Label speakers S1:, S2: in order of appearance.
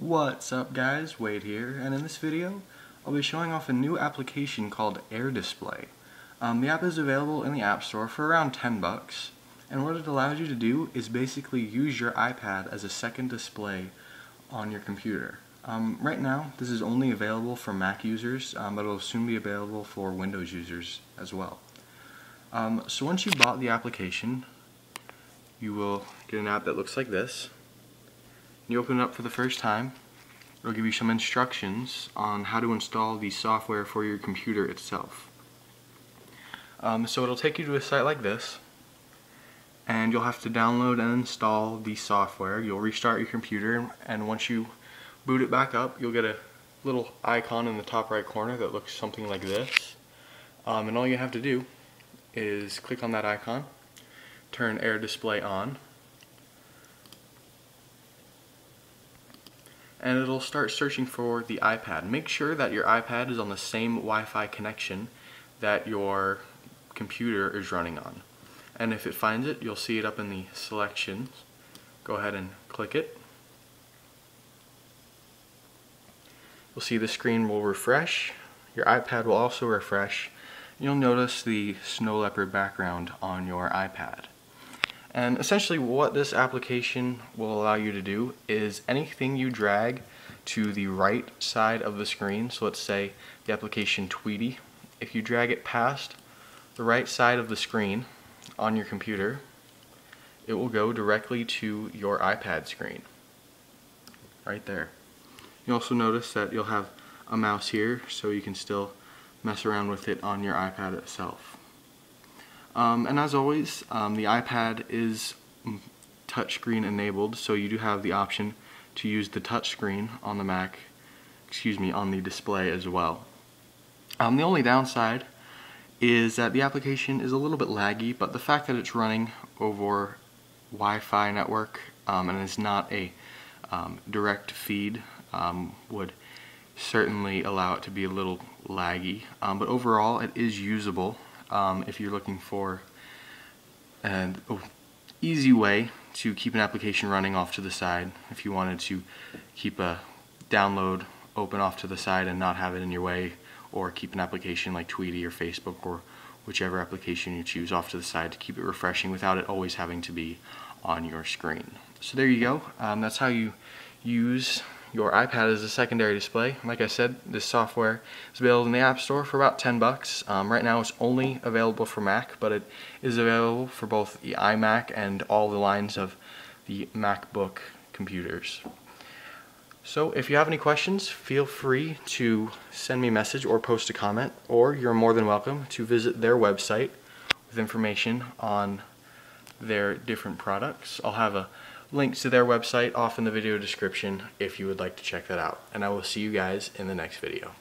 S1: What's up guys, Wade here, and in this video I'll be showing off a new application called AirDisplay. Um, the app is available in the App Store for around 10 bucks, and what it allows you to do is basically use your iPad as a second display on your computer. Um, right now this is only available for Mac users, um, but it will soon be available for Windows users as well. Um, so once you've bought the application, you will get an app that looks like this you open it up for the first time, it'll give you some instructions on how to install the software for your computer itself. Um, so it'll take you to a site like this, and you'll have to download and install the software. You'll restart your computer, and once you boot it back up, you'll get a little icon in the top right corner that looks something like this. Um, and all you have to do is click on that icon, turn Air Display on, and it'll start searching for the iPad. Make sure that your iPad is on the same Wi-Fi connection that your computer is running on. And if it finds it, you'll see it up in the selections. Go ahead and click it. You'll see the screen will refresh. Your iPad will also refresh. You'll notice the snow leopard background on your iPad. And essentially what this application will allow you to do is anything you drag to the right side of the screen, so let's say the application Tweetie, if you drag it past the right side of the screen on your computer, it will go directly to your iPad screen. Right there. You also notice that you'll have a mouse here so you can still mess around with it on your iPad itself. Um, and as always, um, the iPad is touchscreen enabled, so you do have the option to use the touchscreen on the Mac, excuse me, on the display as well. Um, the only downside is that the application is a little bit laggy, but the fact that it's running over Wi-Fi network um, and is not a um, direct feed um, would certainly allow it to be a little laggy. but overall, it is usable um, if you're looking for an easy way to keep an application running off to the side if you wanted to keep a download open off to the side and not have it in your way or keep an application like Tweetie or Facebook or whichever application you choose off to the side to keep it refreshing without it always having to be on your screen. So there you go. Um, that's how you use your iPad as a secondary display. Like I said, this software is available in the App Store for about 10 bucks. Um, right now it's only available for Mac, but it is available for both the iMac and all the lines of the MacBook computers. So if you have any questions, feel free to send me a message or post a comment, or you're more than welcome to visit their website with information on their different products. I'll have a links to their website off in the video description if you would like to check that out. And I will see you guys in the next video.